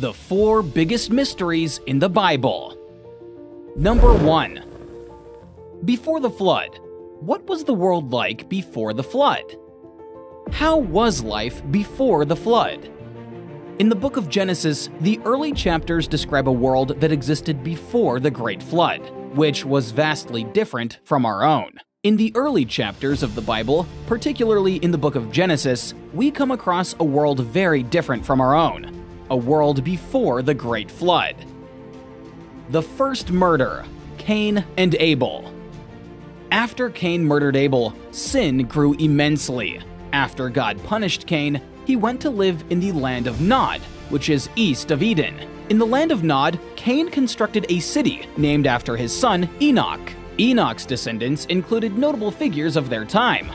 The four biggest mysteries in the Bible. Number 1. Before the flood. What was the world like before the flood? How was life before the flood? In the book of Genesis, the early chapters describe a world that existed before the Great Flood, which was vastly different from our own. In the early chapters of the Bible, particularly in the book of Genesis, we come across a world very different from our own, a world before the Great Flood. The first murder Cain and Abel. After Cain murdered Abel, sin grew immensely. After God punished Cain, he went to live in the land of Nod, which is east of Eden. In the land of Nod, Cain constructed a city named after his son Enoch. Enoch's descendants included notable figures of their time,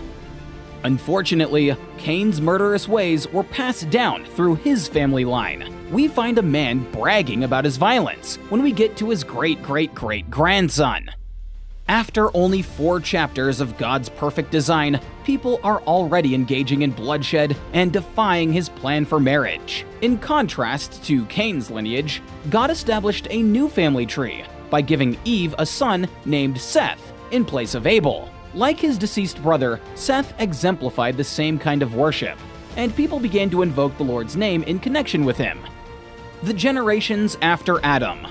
Unfortunately, Cain's murderous ways were passed down through his family line. We find a man bragging about his violence when we get to his great great great grandson. After only four chapters of God's perfect design, people are already engaging in bloodshed and defying his plan for marriage. In contrast to Cain's lineage, God established a new family tree by giving Eve a son named Seth in place of Abel. Like his deceased brother, Seth exemplified the same kind of worship, and people began to invoke the Lord's name in connection with him. The generations after Adam.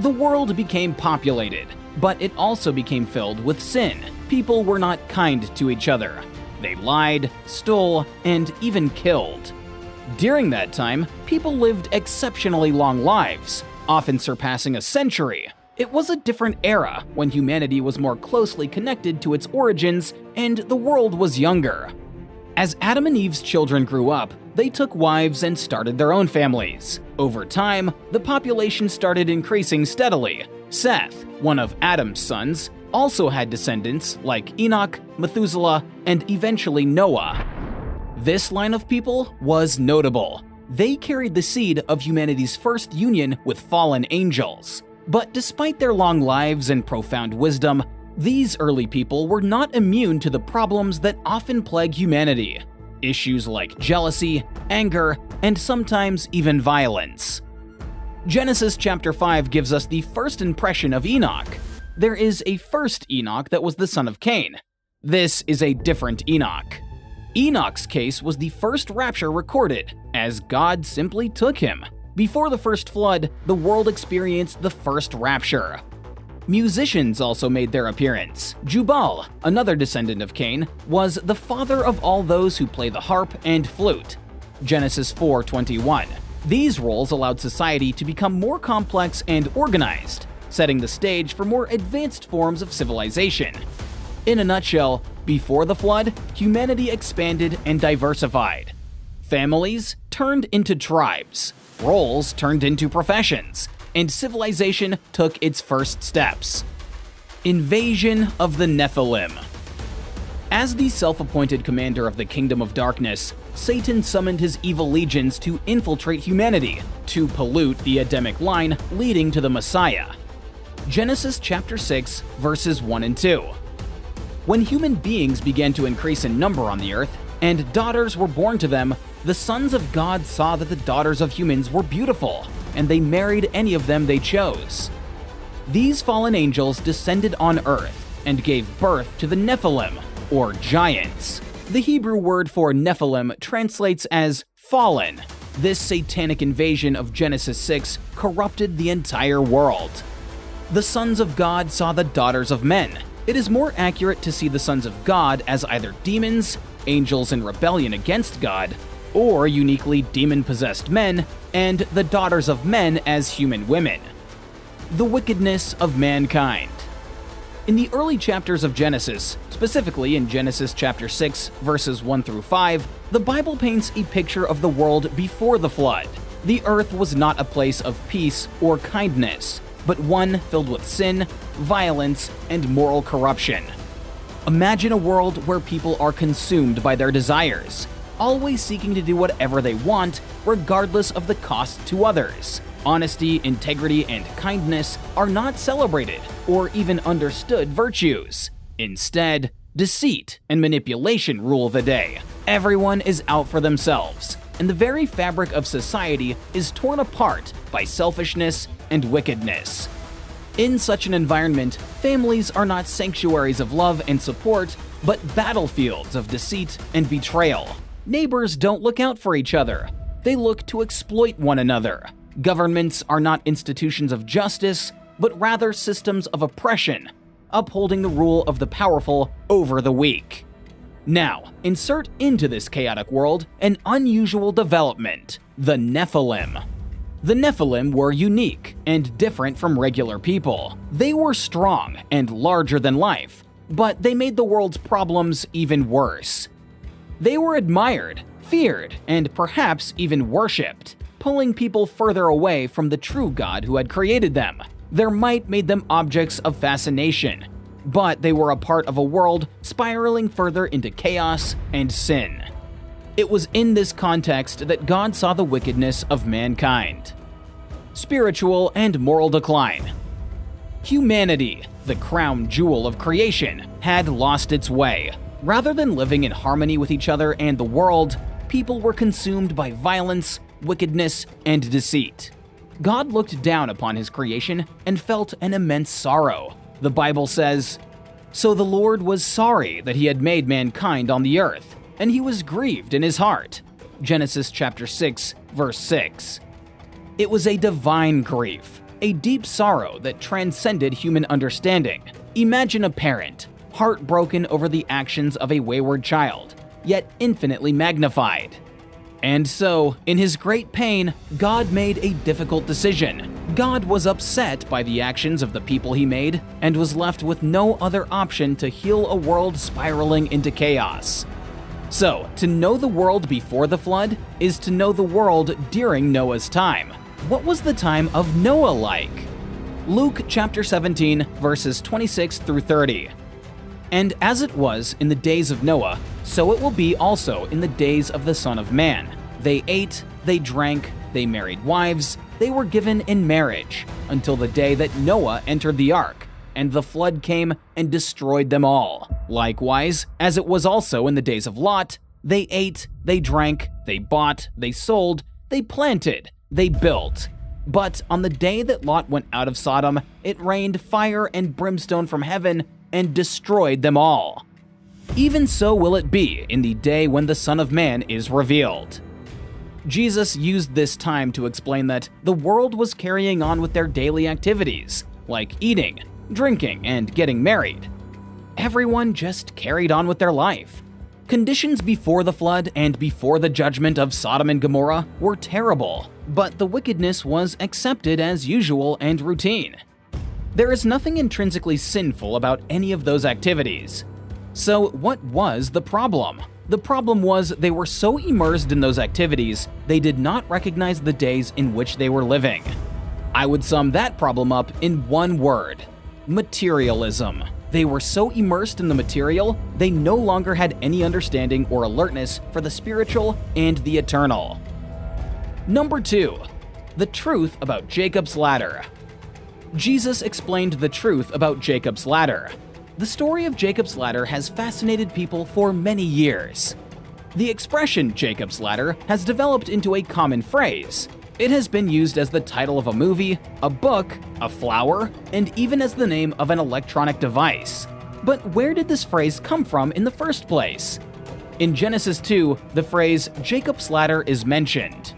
The world became populated, but it also became filled with sin. People were not kind to each other. They lied, stole, and even killed. During that time, people lived exceptionally long lives, often surpassing a century, it was a different era when humanity was more closely connected to its origins and the world was younger. As Adam and Eve's children grew up, they took wives and started their own families. Over time, the population started increasing steadily. Seth, one of Adam's sons, also had descendants like Enoch, Methuselah, and eventually Noah. This line of people was notable. They carried the seed of humanity's first union with fallen angels. But despite their long lives and profound wisdom, these early people were not immune to the problems that often plague humanity issues like jealousy, anger, and sometimes even violence. Genesis chapter 5 gives us the first impression of Enoch. There is a first Enoch that was the son of Cain. This is a different Enoch. Enoch's case was the first rapture recorded, as God simply took him. Before the first flood, the world experienced the first rapture. Musicians also made their appearance. Jubal, another descendant of Cain, was the father of all those who play the harp and flute. Genesis 4:21. These roles allowed society to become more complex and organized, setting the stage for more advanced forms of civilization. In a nutshell, before the flood, humanity expanded and diversified. Families turned into tribes, roles turned into professions, and civilization took its first steps. Invasion of the Nephilim As the self-appointed commander of the Kingdom of Darkness, Satan summoned his evil legions to infiltrate humanity, to pollute the Adamic line leading to the Messiah. Genesis chapter 6, verses 1 and 2. When human beings began to increase in number on the earth, and daughters were born to them, the sons of God saw that the daughters of humans were beautiful, and they married any of them they chose. These fallen angels descended on earth and gave birth to the Nephilim, or giants. The Hebrew word for Nephilim translates as fallen. This satanic invasion of Genesis 6 corrupted the entire world. The sons of God saw the daughters of men. It is more accurate to see the sons of God as either demons, angels in rebellion against God, or uniquely demon possessed men, and the daughters of men as human women. The wickedness of mankind. In the early chapters of Genesis, specifically in Genesis chapter 6, verses 1 through 5, the Bible paints a picture of the world before the flood. The earth was not a place of peace or kindness, but one filled with sin, violence, and moral corruption. Imagine a world where people are consumed by their desires, always seeking to do whatever they want, regardless of the cost to others. Honesty, integrity, and kindness are not celebrated or even understood virtues. Instead, deceit and manipulation rule the day. Everyone is out for themselves. and the very fabric of society is torn apart by selfishness and wickedness. In such an environment, families are not sanctuaries of love and support, but battlefields of deceit and betrayal. Neighbors don't look out for each other, they look to exploit one another. Governments are not institutions of justice, but rather systems of oppression, upholding the rule of the powerful over the weak. Now, insert into this chaotic world an unusual development the Nephilim. The Nephilim were unique and different from regular people. They were strong and larger than life, but they made the world's problems even worse. They were admired, feared, and perhaps even worshipped, pulling people further away from the true God who had created them. Their might made them objects of fascination, but they were a part of a world spiraling further into chaos and sin. It was in this context that God saw the wickedness of mankind. Spiritual and moral decline. Humanity, the crown jewel of creation, had lost its way. Rather than living in harmony with each other and the world, people were consumed by violence, wickedness, and deceit. God looked down upon his creation and felt an immense sorrow. The Bible says, So the Lord was sorry that he had made mankind on the earth, and he was grieved in his heart. Genesis chapter 6, verse 6. It was a divine grief, a deep sorrow that transcended human understanding. Imagine a parent, heartbroken over the actions of a wayward child, yet infinitely magnified. And so, in his great pain, God made a difficult decision. God was upset by the actions of the people he made and was left with no other option to heal a world spiraling into chaos. So, to know the world before the flood is to know the world during Noah's time. What was the time of Noah like? Luke chapter 17, verses 26 through 30. And as it was in the days of Noah, so it will be also in the days of the Son of Man. They ate, they drank, they married wives, they were given in marriage, until the day that Noah entered the ark, and the flood came and destroyed them all. Likewise, as it was also in the days of Lot, they ate, they drank, they bought, they sold, they planted, they built. But on the day that Lot went out of Sodom, it rained fire and brimstone from heaven and destroyed them all. Even so will it be in the day when the Son of Man is revealed. Jesus used this time to explain that the world was carrying on with their daily activities, like eating, drinking, and getting married. Everyone just carried on with their life. Conditions before the flood and before the judgment of Sodom and Gomorrah were terrible, but the wickedness was accepted as usual and routine. There is nothing intrinsically sinful about any of those activities. So, what was the problem? The problem was they were so immersed in those activities, they did not recognize the days in which they were living. I would sum that problem up in one word materialism. They were so immersed in the material, they no longer had any understanding or alertness for the spiritual and the eternal. Number 2. The truth about Jacob's Ladder. Jesus explained the truth about Jacob's Ladder. The story of Jacob's Ladder has fascinated people for many years. The expression Jacob's Ladder has developed into a common phrase. It has been used as the title of a movie, a book, a flower, and even as the name of an electronic device. But where did this phrase come from in the first place? In Genesis 2, the phrase Jacob's Ladder is mentioned.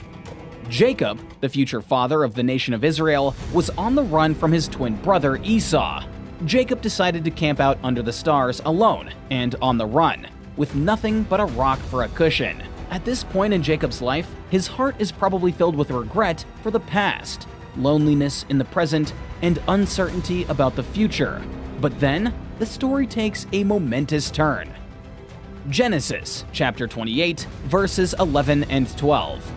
Jacob, the future father of the nation of Israel, was on the run from his twin brother Esau. Jacob decided to camp out under the stars alone and on the run, with nothing but a rock for a cushion. At this point in Jacob's life, his heart is probably filled with regret for the past, loneliness in the present, and uncertainty about the future. But then, the story takes a momentous turn. Genesis chapter 28, verses 11 and 12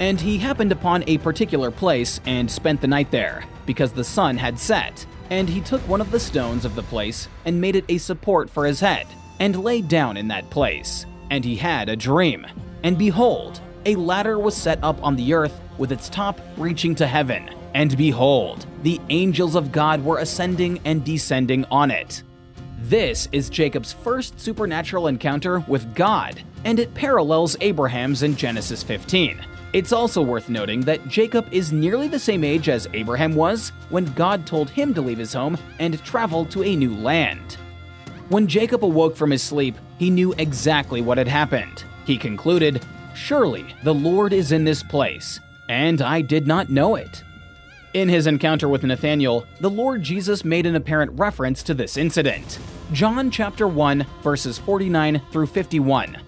and he happened upon a particular place and spent the night there, because the sun had set. And he took one of the stones of the place and made it a support for his head, and lay down in that place. And he had a dream. And behold, a ladder was set up on the earth with its top reaching to heaven. And behold, the angels of God were ascending and descending on it. This is Jacob's first supernatural encounter with God, and it parallels Abraham's in Genesis 15. It's also worth noting that Jacob is nearly the same age as Abraham was when God told him to leave his home and travel to a new land. When Jacob awoke from his sleep, he knew exactly what had happened. He concluded, Surely the Lord is in this place, and I did not know it. In his encounter with Nathanael, the Lord Jesus made an apparent reference to this incident. John chapter 1, verses 49 through 51.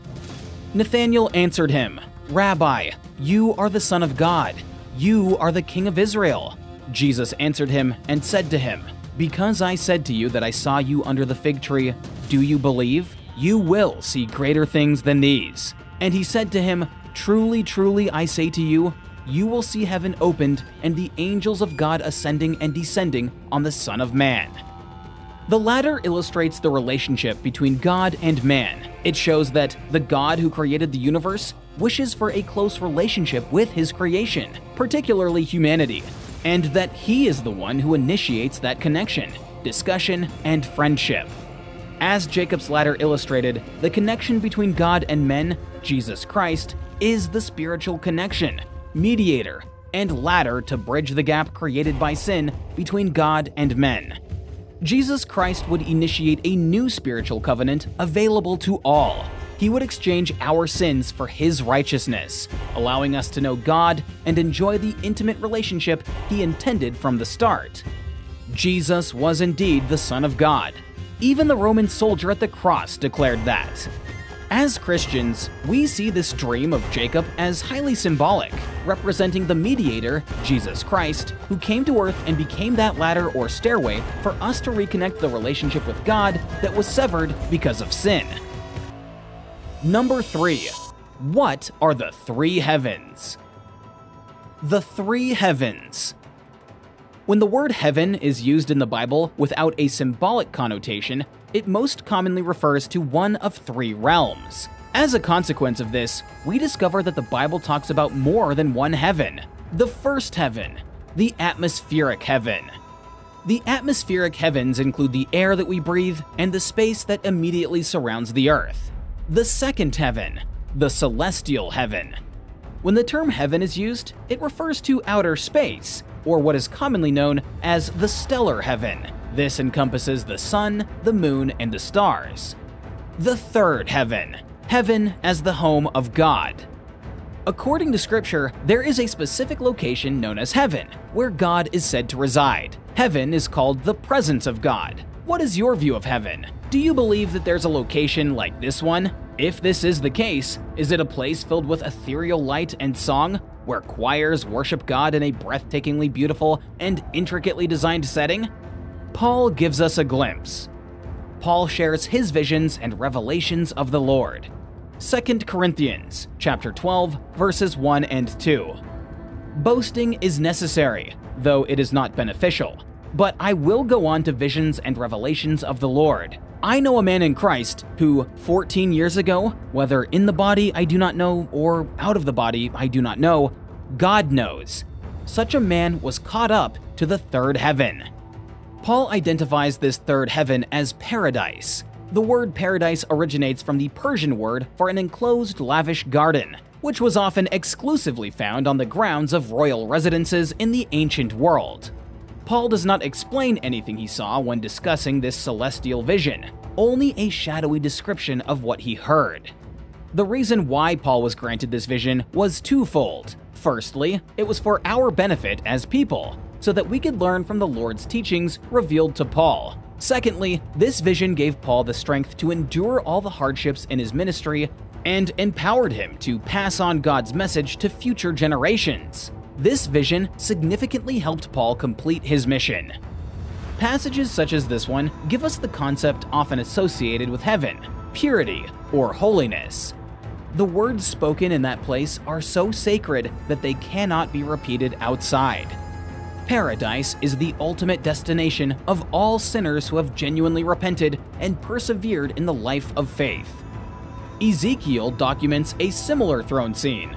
Nathanael answered him, Rabbi, you are the Son of God. You are the King of Israel. Jesus answered him and said to him, Because I said to you that I saw you under the fig tree, do you believe? You will see greater things than these. And he said to him, Truly, truly, I say to you, you will see heaven opened and the angels of God ascending and descending on the Son of Man. The ladder illustrates the relationship between God and man. It shows that the God who created the universe wishes for a close relationship with his creation, particularly humanity, and that he is the one who initiates that connection, discussion, and friendship. As Jacob's ladder illustrated, the connection between God and men, Jesus Christ, is the spiritual connection, mediator, and ladder to bridge the gap created by sin between God and men. Jesus Christ would initiate a new spiritual covenant available to all. He would exchange our sins for his righteousness, allowing us to know God and enjoy the intimate relationship he intended from the start. Jesus was indeed the Son of God. Even the Roman soldier at the cross declared that. As Christians, we see this dream of Jacob as highly symbolic, representing the mediator, Jesus Christ, who came to earth and became that ladder or stairway for us to reconnect the relationship with God that was severed because of sin. Number 3. What are the three heavens? The three heavens. When the word heaven is used in the Bible without a symbolic connotation, it most commonly refers to one of three realms. As a consequence of this, we discover that the Bible talks about more than one heaven. The first heaven, the atmospheric heaven. The atmospheric heavens include the air that we breathe and the space that immediately surrounds the earth. The second heaven, the celestial heaven. When the term heaven is used, it refers to outer space, or what is commonly known as the stellar heaven. This encompasses the sun, the moon, and the stars. The third heaven, heaven as the home of God. According to scripture, there is a specific location known as heaven, where God is said to reside. Heaven is called the presence of God. What is your view of heaven? Do you believe that there's a location like this one? If this is the case, is it a place filled with ethereal light and song, where choirs worship God in a breathtakingly beautiful and intricately designed setting? Paul gives us a glimpse. Paul shares his visions and revelations of the Lord. 2 Corinthians chapter 12 verses 1 and 2. Boasting is necessary, though it is not beneficial. But I will go on to visions and revelations of the Lord. I know a man in Christ who, 14 years ago, whether in the body I do not know or out of the body I do not know, God knows. Such a man was caught up to the third heaven. Paul identifies this third heaven as paradise. The word paradise originates from the Persian word for an enclosed lavish garden, which was often exclusively found on the grounds of royal residences in the ancient world. Paul does not explain anything he saw when discussing this celestial vision, only a shadowy description of what he heard. The reason why Paul was granted this vision was twofold. Firstly, it was for our benefit as people, so that we could learn from the Lord's teachings revealed to Paul. Secondly, this vision gave Paul the strength to endure all the hardships in his ministry and empowered him to pass on God's message to future generations. This vision significantly helped Paul complete his mission. Passages such as this one give us the concept often associated with heaven purity or holiness. The words spoken in that place are so sacred that they cannot be repeated outside. Paradise is the ultimate destination of all sinners who have genuinely repented and persevered in the life of faith. Ezekiel documents a similar throne scene.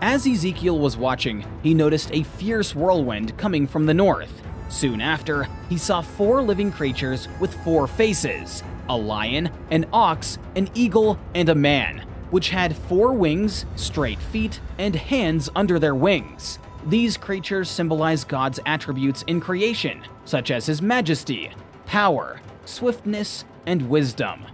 As Ezekiel was watching, he noticed a fierce whirlwind coming from the north. Soon after, he saw four living creatures with four faces a lion, an ox, an eagle, and a man, which had four wings, straight feet, and hands under their wings. These creatures symbolize God's attributes in creation, such as his majesty, power, swiftness, and wisdom.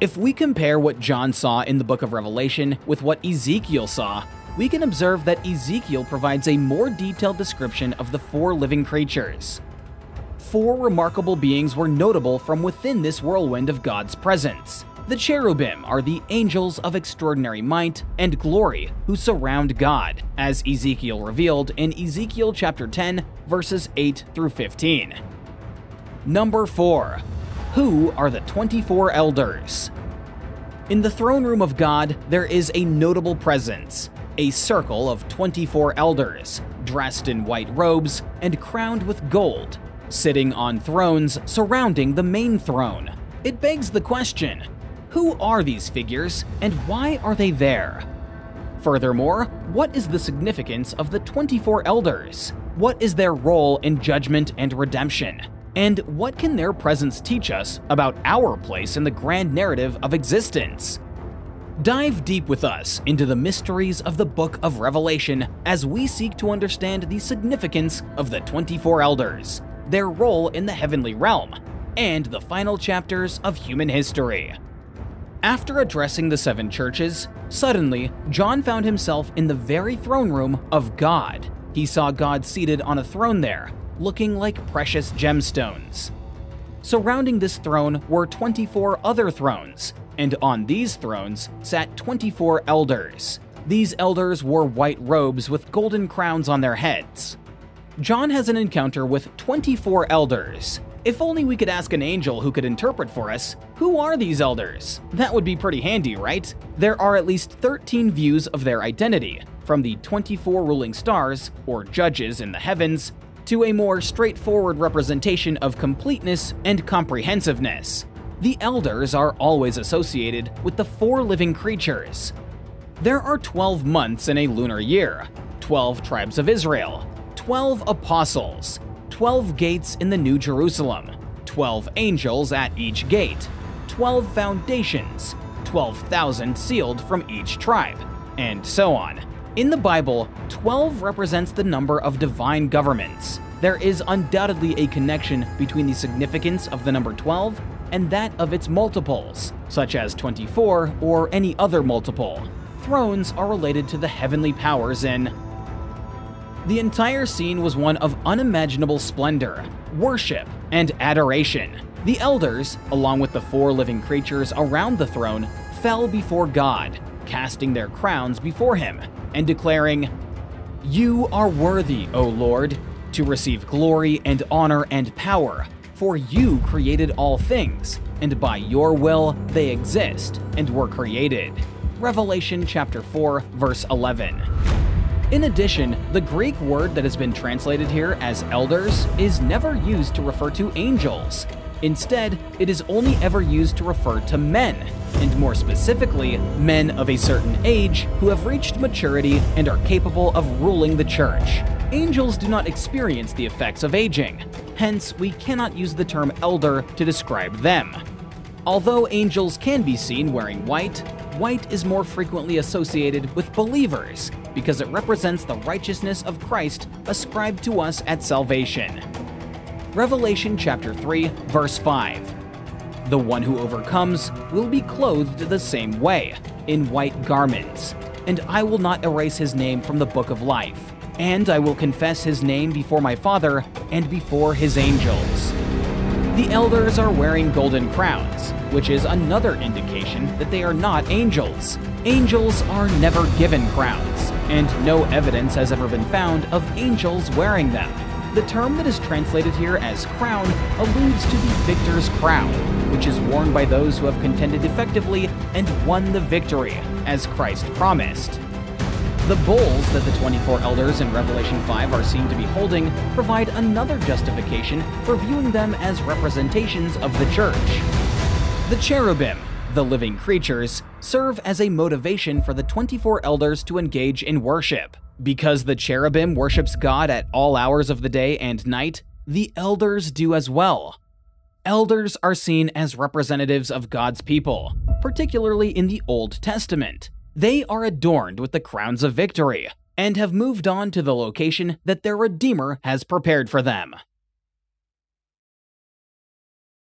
If we compare what John saw in the book of Revelation with what Ezekiel saw, we can observe that Ezekiel provides a more detailed description of the four living creatures. Four remarkable beings were notable from within this whirlwind of God's presence. The cherubim are the angels of extraordinary might and glory who surround God, as Ezekiel revealed in Ezekiel chapter 10, verses 8 through 15. Number 4. Who are the 24 elders? In the throne room of God, there is a notable presence a circle of 24 elders, dressed in white robes and crowned with gold, sitting on thrones surrounding the main throne. It begs the question who are these figures and why are they there? Furthermore, what is the significance of the 24 elders? What is their role in judgment and redemption? And what can their presence teach us about our place in the grand narrative of existence? Dive deep with us into the mysteries of the Book of Revelation as we seek to understand the significance of the 24 Elders, their role in the heavenly realm, and the final chapters of human history. After addressing the seven churches, suddenly John found himself in the very throne room of God. He saw God seated on a throne there, looking like precious gemstones. Surrounding this throne were 24 other thrones, and on these thrones sat 24 elders. These elders wore white robes with golden crowns on their heads. John has an encounter with 24 elders. If only we could ask an angel who could interpret for us, who are these elders? That would be pretty handy, right? There are at least 13 views of their identity, from the 24 ruling stars, or judges in the heavens, to a more straightforward representation of completeness and comprehensiveness. The elders are always associated with the four living creatures. There are 12 months in a lunar year, 12 tribes of Israel, 12 apostles, 12 gates in the New Jerusalem, 12 angels at each gate, 12 foundations, 12,000 sealed from each tribe, and so on. In the Bible, 12 represents the number of divine governments. There is undoubtedly a connection between the significance of the number 12 and that of its multiples, such as 24 or any other multiple. Thrones are related to the heavenly powers in. The entire scene was one of unimaginable splendor, worship, and adoration. The elders, along with the four living creatures around the throne, fell before God, casting their crowns before him, and declaring, You are worthy, O Lord, to receive glory and honor and power, for you created all things, and by your will they exist and were created. Revelation chapter 4, verse 11. In addition, the Greek word that has been translated here as elders is never used to refer to angels. Instead, it is only ever used to refer to men, and more specifically, men of a certain age who have reached maturity and are capable of ruling the church. Angels do not experience the effects of aging, hence, we cannot use the term elder to describe them. Although angels can be seen wearing white, white is more frequently associated with believers because it represents the righteousness of Christ ascribed to us at salvation. Revelation chapter 3, verse 5. The one who overcomes will be clothed the same way, in white garments, and I will not erase his name from the book of life and I will confess his name before my Father and before his angels. The elders are wearing golden crowns, which is another indication that they are not angels. Angels are never given crowns, and no evidence has ever been found of angels wearing them. The term that is translated here as crown alludes to the victor's crown, which is worn by those who have contended effectively and won the victory, as Christ promised. The bowls that the 24 elders in Revelation 5 are seen to be holding provide another justification for viewing them as representations of the church. The cherubim, the living creatures, serve as a motivation for the 24 elders to engage in worship. Because the cherubim worships God at all hours of the day and night, the elders do as well. Elders are seen as representatives of God's people, particularly in the Old Testament. They are adorned with the crowns of victory and have moved on to the location that their Redeemer has prepared for them.